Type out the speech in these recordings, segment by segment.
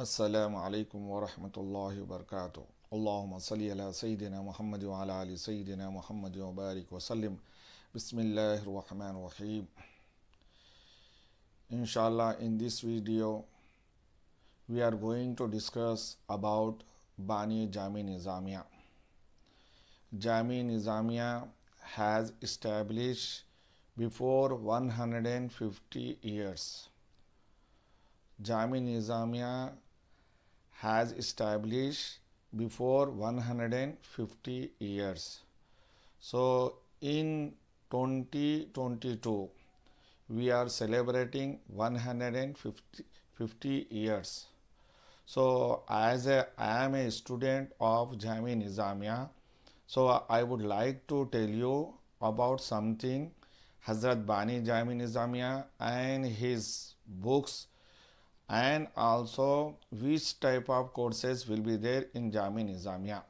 السلام عليكم ورحمة الله وبركاته اللهم صل على سيدنا محمد وعلى آل سيدنا محمد وبارك وسلم بسم الله الرحمن الرحيم Inshallah in this video we are going to discuss about Bani Jami Nizamiya. Jami Nizamiya has established before 150 years. Jami Nizamiya has established before 150 years. So in 2022 we are celebrating 150 50 years. So as a, I am a student of Jami Nizamiya, so I would like to tell you about something Hazrat Bani Jami Nizamiya and his books and also which type of courses will be there in Jami Nizamiya.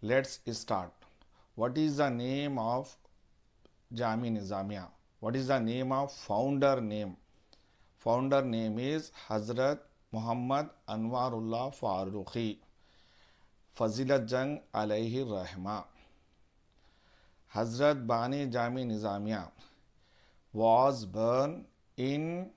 Let's start. What is the name of Jami Nizamiya? What is the name of founder name? Founder name is Hazrat Muhammad Anwarullah Farooqi. Fazilat Jang alayhi rahma. Hazrat Bani Jami Nizamiya was born in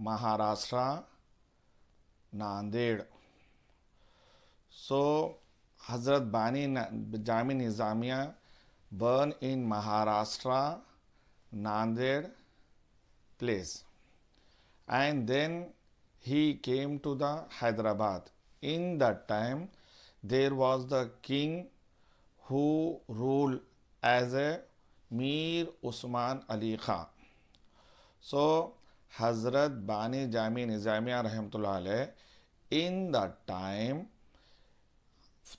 Maharashtra, Nanded. So, Hazrat Bani Jami Nizamiya born in Maharashtra, Nanded place. And then he came to the Hyderabad. In that time, there was the king who ruled as a Mir Usman Ali Khan. So, हज़रत बानी जामी निज़ामिया रहमत in the time,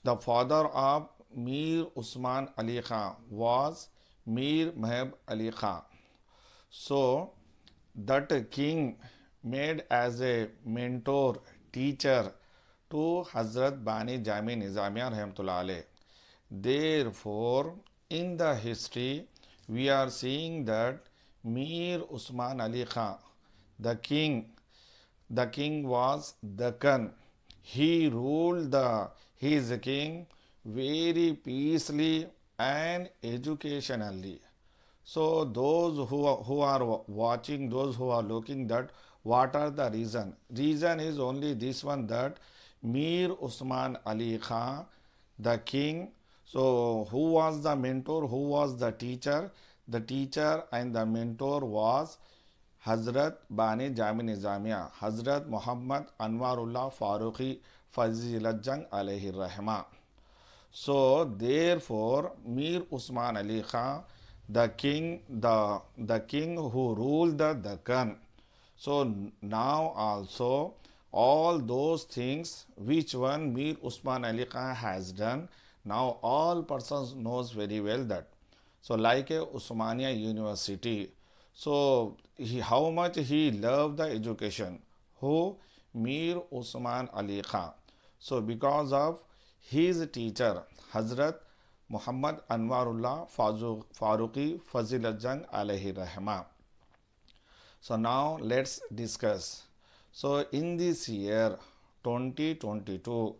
the father of Mir Usman Ali Khan, was Mir Mahboob Ali Khan. So, that king made as a mentor, teacher to Hazrat Bani Jamia Nizamia रहमत there for in the we are seeing that Mir Usman Ali Khan the king, the king was Deccan. He ruled the his king very peacefully and educationally. So those who are, who are watching, those who are looking that what are the reason? Reason is only this one that Mir Usman Ali Khan, the king, so who was the mentor, who was the teacher? The teacher and the mentor was Hazrat Bani Nizamiya, Hazrat Muhammad Anwarullah Farooqi Fazilat Jang alayhi rahma. So therefore Mir Usman Ali Khan, the king, the, the king who ruled the Deccan. So now also all those things which one Mir Usman Ali Khan has done, now all persons knows very well that. So like a Usmania University, so he, how much he loved the education. Who? Mir Usman Ali Khan. So because of his teacher, Hazrat Muhammad Anwarullah Farooqi Fazilat Jang alayhi rahma. So now let's discuss. So in this year 2022,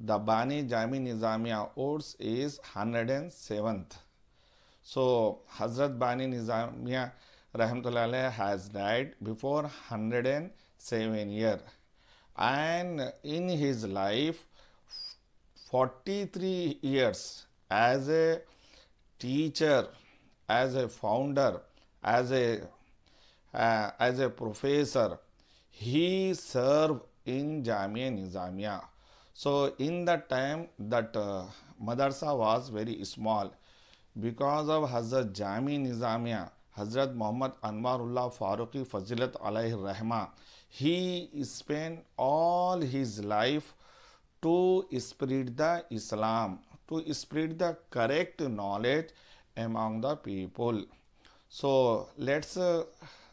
the Bani Jami Nizamiya Urs is 107th. So Hazrat Bani Nizamiya Rahmatullah has died before 107 year. And in his life 43 years as a teacher as a founder as a uh, as a professor he served in Jamia Nizamiya so in that time that uh, madrasa was very small. Because of Hazrat Jami Nizamiya Hazrat Muhammad Anwarullah Farooqi Fazilat alayhi rahma he spent all his life to spread the Islam, to spread the correct knowledge among the people. So let's uh,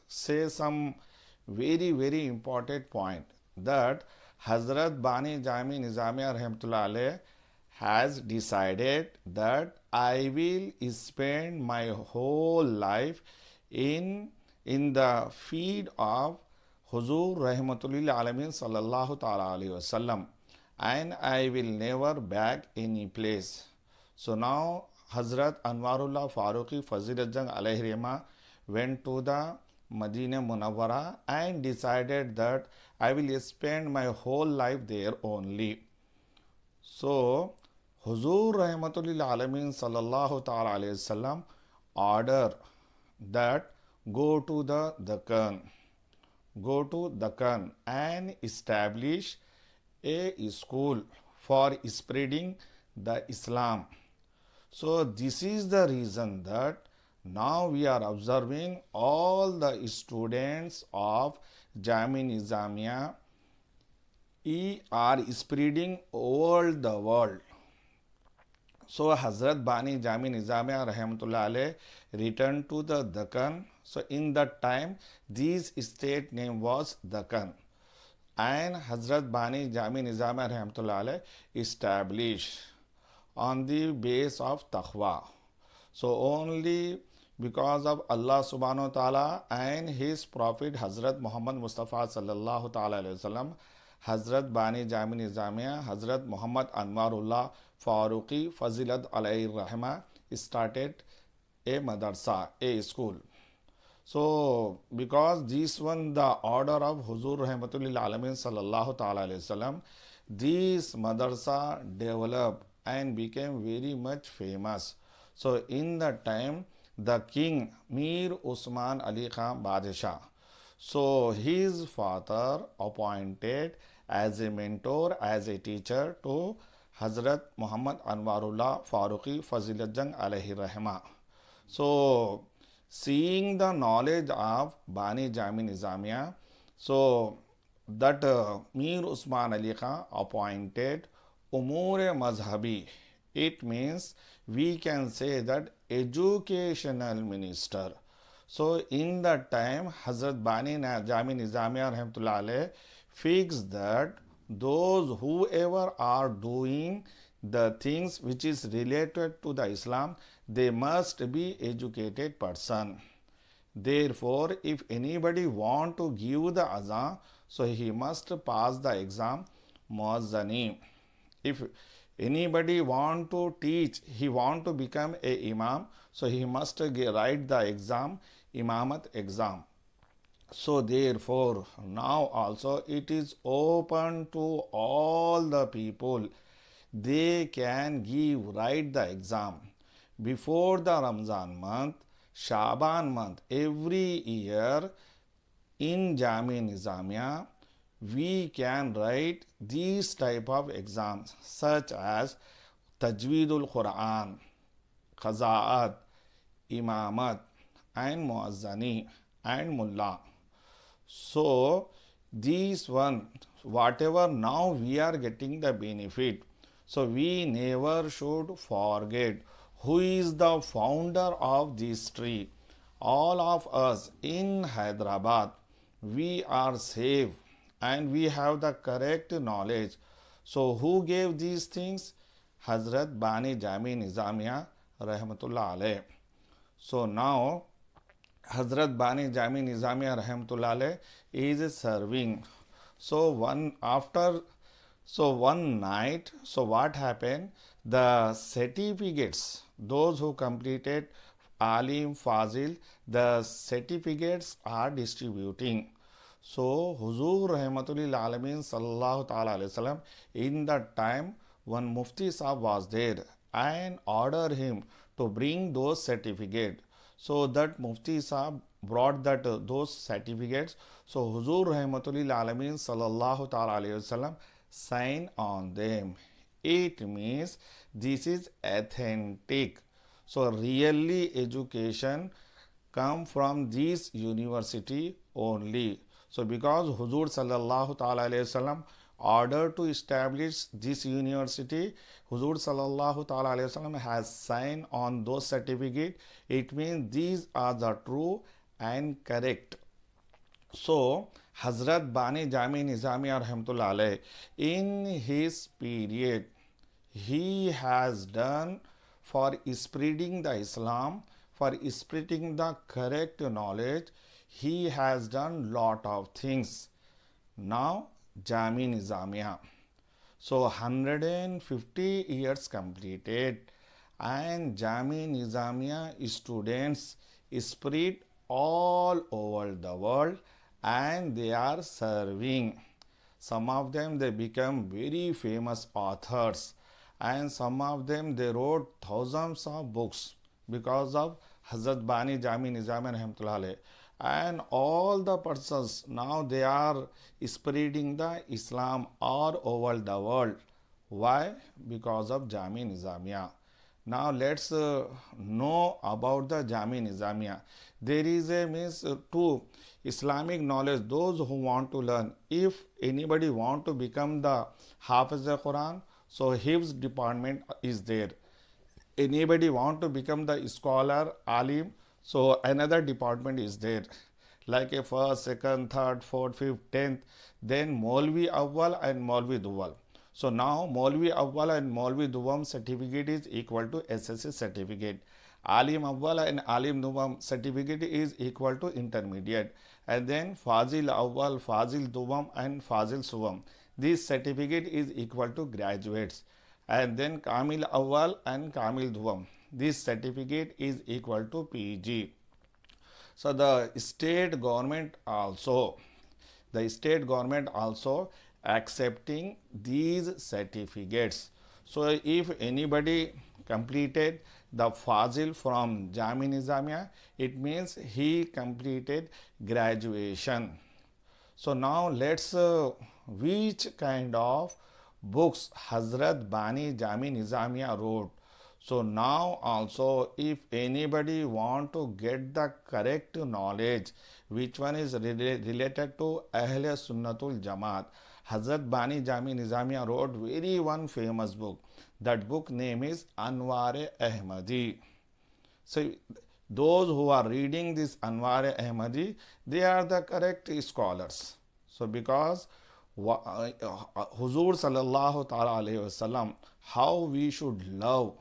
say some very very important point that Hazrat Bani Jami Nizamiya Rahmatullah has decided that I will spend my whole life in in the feed of Huzur Rahmatul Alamin Sallallahu Ta'ala Alaihi Wasallam and I will never back any place. So now Hazrat Anwarullah Faruqi Fazilat Alayhi went to the Medina Munawwara and decided that I will spend my whole life there only. So Huzur Rahmatul Alamin Sallallahu Ta'ala Alaihi Wasallam order that go to the Deccan go to Deccan and establish a school for spreading the Islam. So, this is the reason that now we are observing all the students of Jami Nizamiya are spreading all the world. So Hazrat Bani Jami Nizamiya Rahmatullah returned to the Deccan so in that time, this state name was Deccan. And Hazrat Bani Jami Nizam Rahmatullah established on the base of Taqwa. So only because of Allah subhanahu wa ta'ala and his Prophet Hazrat Muhammad Mustafa sallallahu ta'ala wasallam, Hazrat Bani Jami Nizamiya, Hazrat Muhammad Anwarullah Faruqi Fazilat alayhi rahma started a madrasa, a school. So, because this one, the order of Huzur Rahmatul Alamin Sallallahu Ta'ala Wasallam, this madrasa developed and became very much famous. So, in the time, the king Mir Usman Ali Khan Badshah. So, his father appointed as a mentor, as a teacher to Hazrat Muhammad Anwarullah Faruqi Fazilat Jang alayhi rahma. So, seeing the knowledge of Bani Jami Nizamiya, so that uh, Mir Usman Ali Khan appointed Umur Mazhabi. It means we can say that educational minister. So in that time, Hazrat Bani Jami Nizamiya Rahmatullah fixed that those whoever are doing the things which is related to the Islam, they must be educated person. Therefore, if anybody want to give the azan, so he must pass the exam muazzani. If anybody want to teach, he want to become a imam, so he must write the exam, imamat exam. So therefore, now also it is open to all the people. They can give, write the exam before the Ramzan month, Shaban month, every year in Jami Nizamiya, we can write these type of exams such as Tajweedul Quran, Qaza'at, Imamat and Muazzani and Mullah. So, these one, whatever now we are getting the benefit, so we never should forget who is the founder of this tree. All of us in Hyderabad, we are safe and we have the correct knowledge. So, who gave these things? Hazrat Bani Jami Nizamiya Rahmatullah alayh. So, now Hazrat Bani Jami Nizamiya Rahmatullah is serving. So, one after so one night, so what happened? The certificates those who completed Alim Fazil, the certificates are distributing. So, Huzur Rahmatul Alamin Sallallahu Ta'ala in that time, one Mufti Sahib was there and ordered him to bring those certificates. So, that Mufti Sahib brought that uh, those certificates. So, Huzur Rahmatul Alamin Sallallahu Ta'ala Wasallam sign on them. It means this is authentic. So really education come from this university only. So because Huzur sallallahu ta'ala wasallam ordered to establish this university, Huzur sallallahu ta'ala wasallam has signed on those certificate. It means these are the true and correct. So Hazrat Bani Jami Nizami Rahmatullah in his period he has done for spreading the Islam, for spreading the correct knowledge. he has done lot of things. Now Jami Nizamiya. So 150 years completed and Jami Nizamiya students spread all over the world and they are serving. Some of them they become very famous authors and some of them they wrote thousands of books because of Hazrat Bani Jami Nizami Rahmatullah and all the persons now they are spreading the Islam all over the world. Why? Because of Jami Nizamiya. Now let's uh, know about the Jami Nizamiya. There is a means uh, to Islamic knowledge. Those who want to learn, if anybody want to become the Hafiz the Quran, so his department is there. Anybody want to become the scholar, alim, so another department is there. Like a first, second, third, fourth, fifth, tenth, then Molvi Awwal and Molvi Duwam. So now Molvi Awwal and Molvi Duwam certificate is equal to SSC certificate. Alim Awwal and Alim Duwam certificate is equal to intermediate. And then Fazil Awwal, Fazil Duwam and Fazil Suwam. This certificate is equal to graduates. And then Kamil Awwal and Kamil Duwam. This certificate is equal to PG. So the state government also, the state government also accepting these certificates. So if anybody completed the Fazil from Jami Nizamiya, it means he completed graduation. So now let's uh, which kind of books Hazrat Bani Jami Nizamiya wrote. So now also if anybody want to get the correct knowledge which one is related to Ahle Sunnatul Jamaat Hazrat Bani Jami Nizamiya wrote very one famous book. That book name is Anwar-e Ahmadi. So those who are reading this Anwar-e Ahmadi, they are the correct scholars. So because uh, uh, Huzur sallallahu ta'ala alayhi wasallam, how we should love,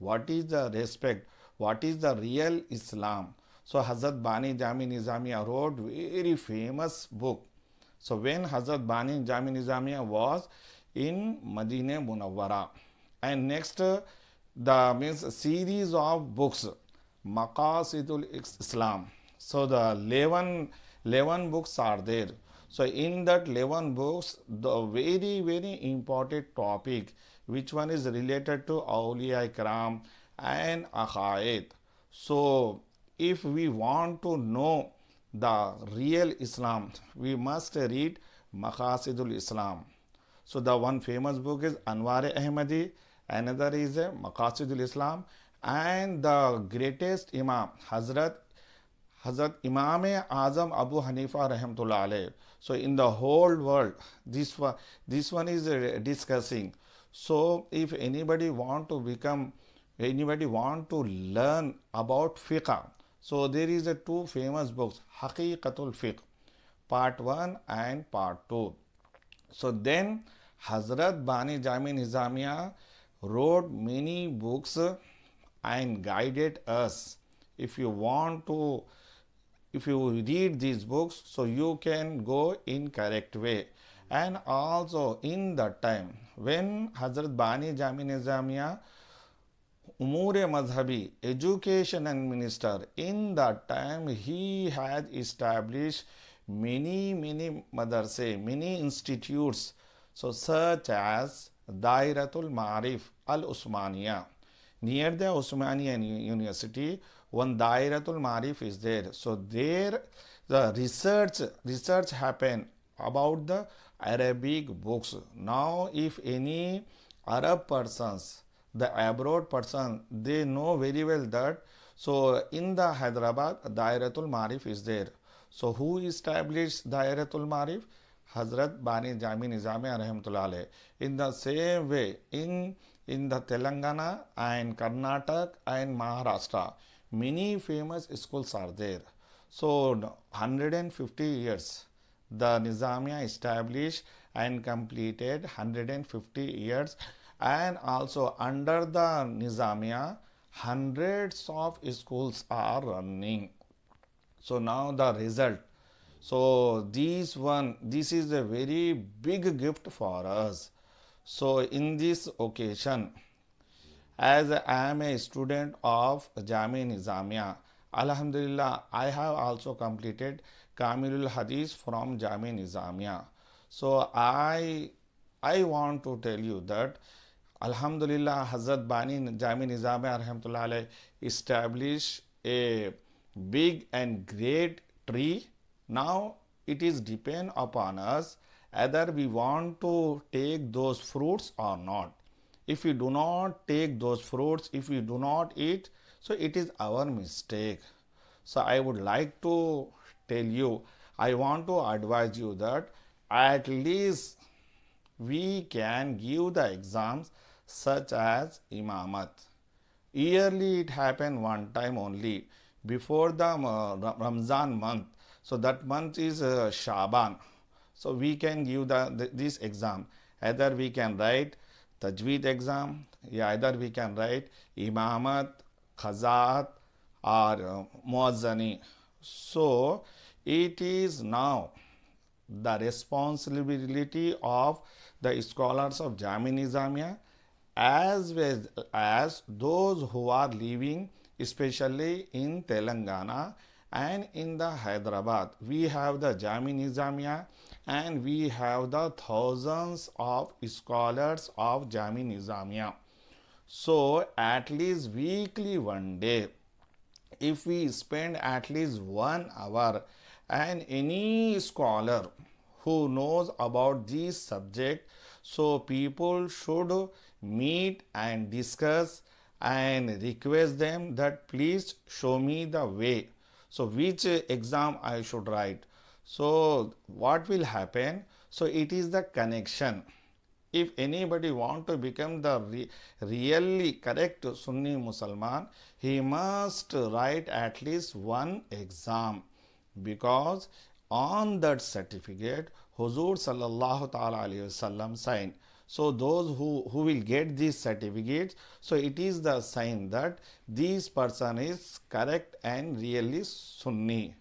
what is the respect, what is the real Islam. So Hazrat Bani Jami Nizamiya wrote very famous book so when Hazrat Bani Jami Nizamiya was in Madinah Munawwara and next the means series of books Maqasidul Islam. So the 11, 11 books are there. So in that 11 books the very very important topic which one is related to Awliya Ikram and Aqaid. So if we want to know the real Islam, we must read Maqasidul Islam. So the one famous book is Anwar Ahmadi, another is Maqasidul Islam, and the greatest Imam, Hazrat Hazrat Imam Azam Abu Hanifa Rahmatullah alayh. So in the whole world, this one, this one is discussing. So if anybody want to become, anybody want to learn about fiqh, so there is a two famous books, Haqiqatul Fiqh, part 1 and part 2. So then Hazrat Bani Jami Nizamiya wrote many books and guided us. If you want to, if you read these books, so you can go in correct way. And also in that time, when Hazrat Bani Jami Nizamiya Umur Madhabi, education and minister, in that time he had established many, many madrase, many institutes, so such as Dairatul Marif Al Usmaniya. Near the Usmaniya University, one Dairatul Marif is there. So there the research research happened about the Arabic books. Now if any Arab persons the abroad person they know very well that so in the Hyderabad Dairatul Marif is there. So who established Dairatul Marif? Hazrat Bani Jami Nizami Rahmatullah In the same way in in the Telangana and Karnataka and Maharashtra many famous schools are there. So 150 years the Nizamiya established and completed 150 years and also under the Nizamiya hundreds of schools are running. So now the result. So this one, this is a very big gift for us. So in this occasion, as I am a student of Jami Nizamiya, Alhamdulillah, I have also completed Kamilul Hadith from Jami Nizamia. So I I want to tell you that Alhamdulillah Hazrat Bani Jami Nizamia Rahmatullah established a big and great tree. Now it is depend upon us whether we want to take those fruits or not. If we do not take those fruits, if we do not eat, so it is our mistake. So I would like to tell you, I want to advise you that at least we can give the exams such as Imamat. Yearly it happen one time only before the uh, Ramzan month. So that month is uh, Shaban. So we can give the, the, this exam. Either we can write Tajweed exam, either we can write Imamat, Khazat or uh, So it is now the responsibility of the scholars of Jami Nizamia as well as those who are living especially in Telangana and in the Hyderabad. We have the Jami Nizamia and we have the thousands of scholars of Jami Nizamia. So at least weekly one day, if we spend at least one hour and any scholar who knows about this subject, so people should meet and discuss and request them that please show me the way. So which exam I should write. So what will happen? So it is the connection. If anybody want to become the re really correct Sunni Musalman, he must write at least one exam because on that certificate Huzur sallallahu ta'ala alayhi wasallam signed. So those who, who will get these certificates, so it is the sign that this person is correct and really Sunni.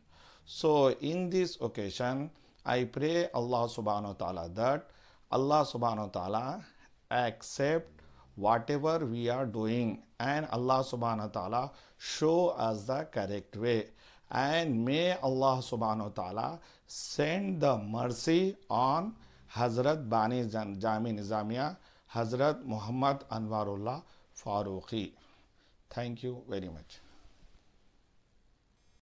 So in this occasion, I pray Allah subhanahu wa ta'ala that Allah subhanahu wa ta'ala accept whatever we are doing and Allah subhanahu wa ta'ala show us the correct way and may Allah subhanahu wa ta'ala send the mercy on Hazrat Bani Jami Nizamia, Hazrat Muhammad Anwarullah Farooqi. Thank you very much.